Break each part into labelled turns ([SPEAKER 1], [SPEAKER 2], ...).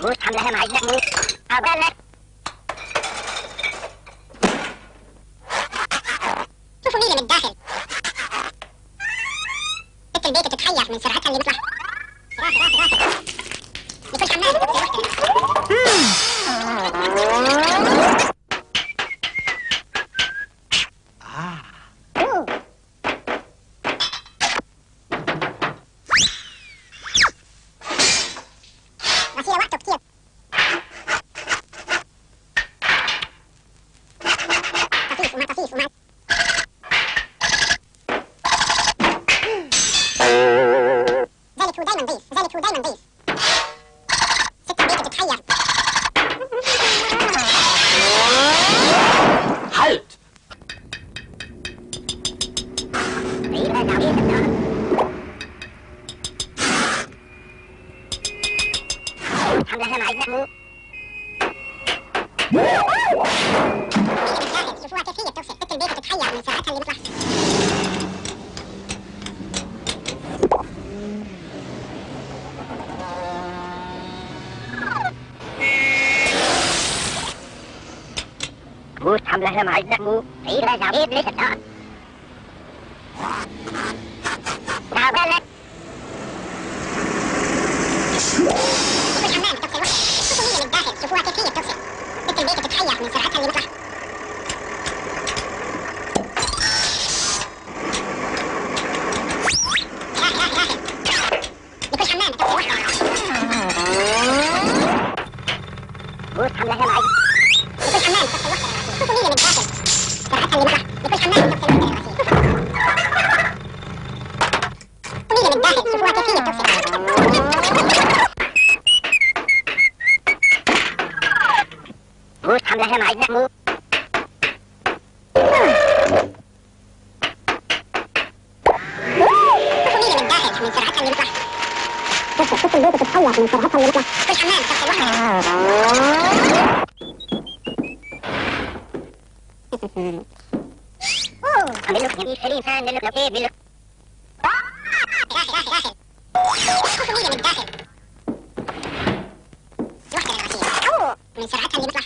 [SPEAKER 1] بوست حملها مع النمو عبالك
[SPEAKER 2] شوفوا مين من الداخل. ست البيت تتحير من سرعتها اللي بيطلع راسي راسي راسي لكل حمام
[SPEAKER 1] حملها مع
[SPEAKER 2] الداخل شوفوها كيف هي بتوصل ست البيت تتحير من سرعتها اللي بيطلع
[SPEAKER 1] بوست حملها مع النمو أيوه تعبير ليش الآن؟ عبالك
[SPEAKER 2] لكل حمام بتوصل وحدة شوفوا مين من الداخل شوفوها كيف هي بتوصل ست البيت تتحير من سرعتها اللي بيطلع راحي راحي راحي لكل حمام بتوصل وحدة
[SPEAKER 1] بوست حملها مع
[SPEAKER 2] لكل حمام بتوصل وحدة شوفوا مين من الداخل سرعتها اللي بيطلع لكل حمام بتوصل وحدة مين من الداخل شوفوها كيف هي بتوصل
[SPEAKER 1] بوست حملها مع النمو
[SPEAKER 2] شوفوا من سرعتها اللي بيطلع. شوفوا شوفوا البيت تتحير من سرعتها اللي بيطلع. كل حمام بتوصل وحدة
[SPEAKER 1] عمل له جميل سليم فان لك لو كيف لك
[SPEAKER 2] راحي راحي راحي شوفوا مين من سرعتها اللي بيطلع.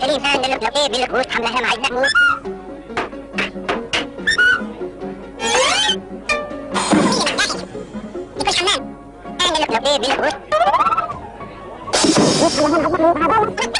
[SPEAKER 1] سليم فان لك لو لك
[SPEAKER 2] شوفوا مين من الداخل لكل حمام
[SPEAKER 1] فان لك لك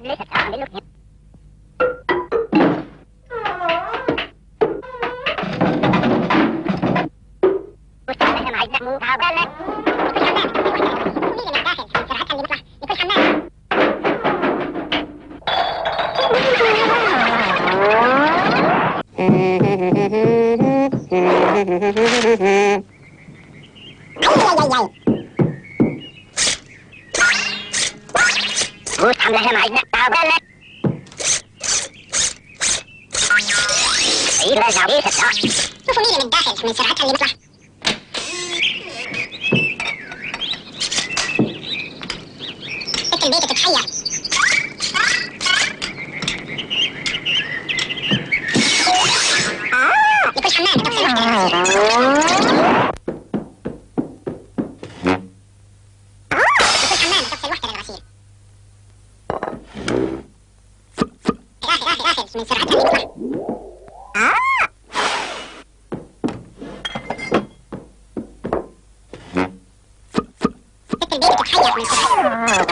[SPEAKER 1] تعبير ليش اعمل له بوست حملها مع النمو عبالك
[SPEAKER 2] اي
[SPEAKER 1] بوست حملها مع النمو عبالك أيوه تعبير
[SPEAKER 2] شوفوا مين من الداخل من سرعتها اللي بيطلع. ست البيت تتحير لكل حمام بتوصل وحدة من سرعتها بيطلع ست البيبي تتحير من سرعتها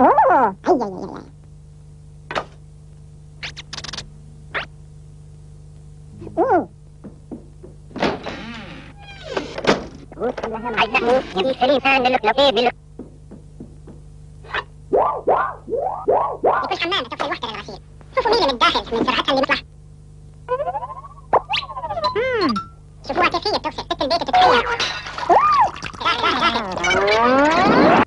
[SPEAKER 2] اوه هيا يا يا يا اوه
[SPEAKER 1] لها معدة مو يبي سليم سان لك
[SPEAKER 2] اللي من الداخل من سرعتها اللي بيطلع. شوفوها كيف هي بتغسل ست البيت تتحير داخل داخل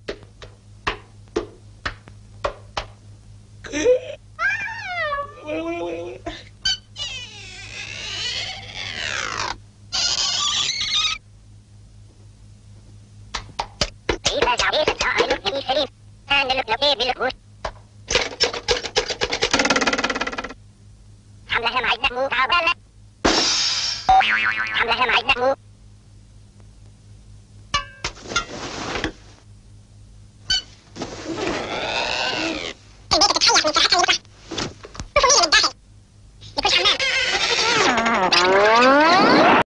[SPEAKER 1] Hamla hemma igna mu kabel.
[SPEAKER 2] Hamla hemma igna mu.